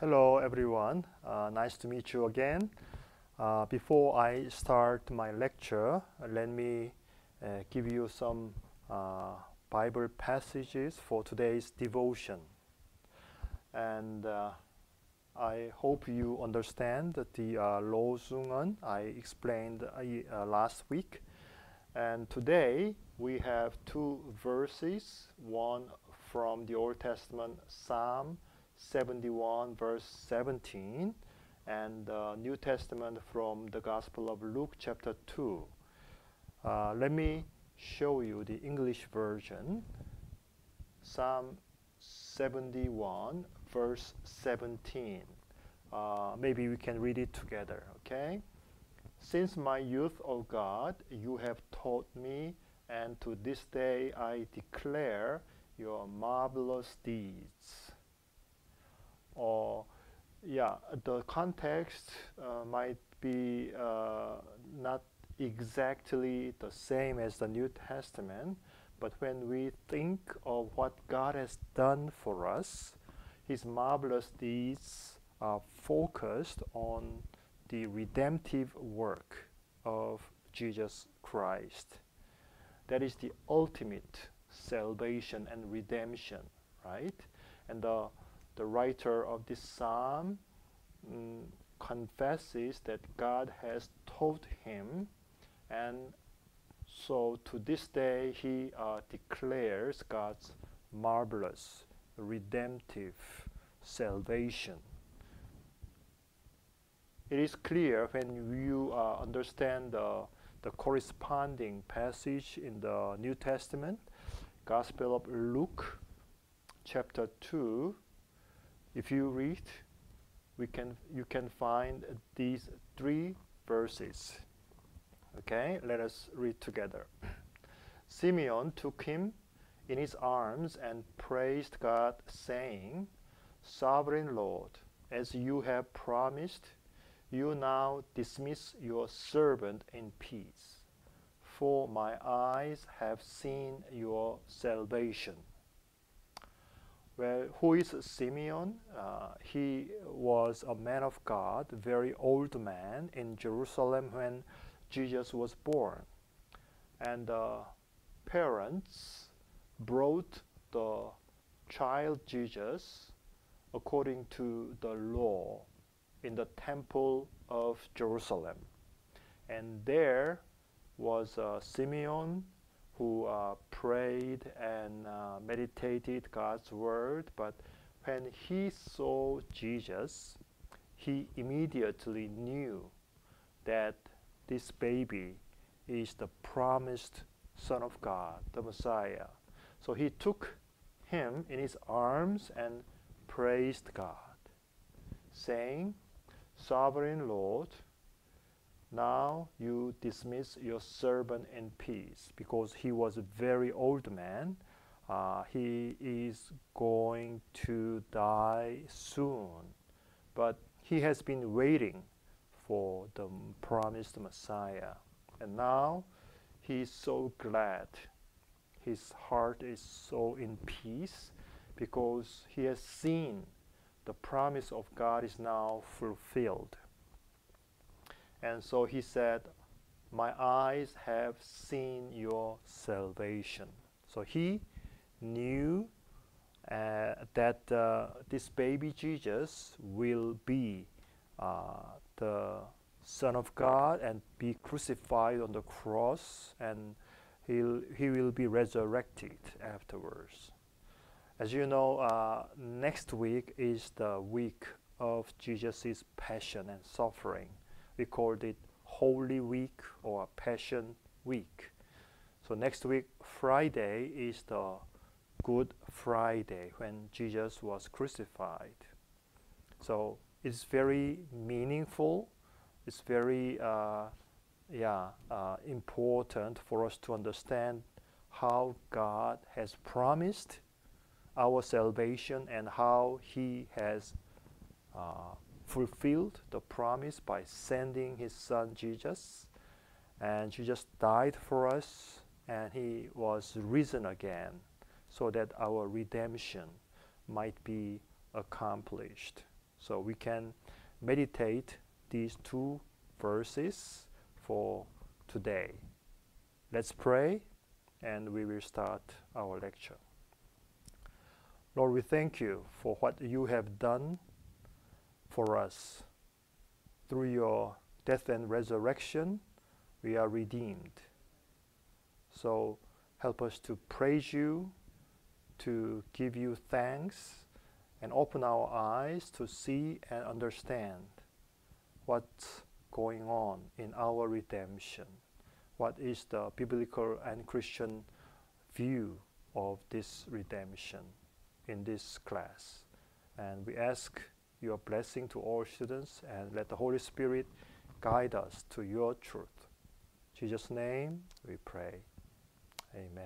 Hello, everyone. Uh, nice to meet you again. Uh, before I start my lecture, let me uh, give you some uh, Bible passages for today's devotion. And uh, I hope you understand the uh, Losungen I explained uh, last week. And today we have two verses, one from the Old Testament, Psalm 71, verse 17, and the New Testament from the Gospel of Luke, chapter 2. Uh, let me show you the English version. Psalm 71, verse 17. Uh, maybe we can read it together, okay? Since my youth, O God, you have taught me, and to this day I declare your marvelous deeds. Or, yeah, the context uh, might be uh, not exactly the same as the New Testament, but when we think of what God has done for us, His marvelous deeds are focused on the redemptive work of Jesus Christ. That is the ultimate salvation and redemption, right? And the, the writer of this psalm mm, confesses that God has taught him, and so to this day he uh, declares God's marvelous, redemptive salvation. It is clear when you uh, understand the, the corresponding passage in the New Testament Gospel of Luke, chapter 2, if you read, we can, you can find these three verses. Okay, let us read together. Simeon took him in his arms and praised God, saying, Sovereign Lord, as you have promised, you now dismiss your servant in peace for my eyes have seen your salvation. Well, who is Simeon? Uh, he was a man of God, very old man in Jerusalem when Jesus was born. And the parents brought the child Jesus according to the law in the temple of Jerusalem. And there was uh, Simeon who uh, prayed and uh, meditated God's word, but when he saw Jesus, he immediately knew that this baby is the promised Son of God, the Messiah. So he took him in his arms and praised God, saying, Sovereign Lord, now you dismiss your servant in peace because he was a very old man. Uh, he is going to die soon. But he has been waiting for the promised Messiah. And now he is so glad. His heart is so in peace because he has seen the promise of God is now fulfilled. And so he said, My eyes have seen your salvation. So he knew uh, that uh, this baby Jesus will be uh, the Son of God and be crucified on the cross, and he'll, he will be resurrected afterwards. As you know, uh, next week is the week of Jesus' passion and suffering we called it Holy Week or Passion Week. So next week, Friday, is the Good Friday when Jesus was crucified. So it's very meaningful. It's very, uh, yeah, uh, important for us to understand how God has promised our salvation and how He has uh, fulfilled the promise by sending his son Jesus. And Jesus died for us and he was risen again so that our redemption might be accomplished. So we can meditate these two verses for today. Let's pray and we will start our lecture. Lord, we thank you for what you have done for us. Through your death and resurrection, we are redeemed. So help us to praise you, to give you thanks, and open our eyes to see and understand what's going on in our redemption. What is the biblical and Christian view of this redemption in this class? And we ask your blessing to all students and let the Holy Spirit guide us to your truth. In Jesus' name we pray. Amen.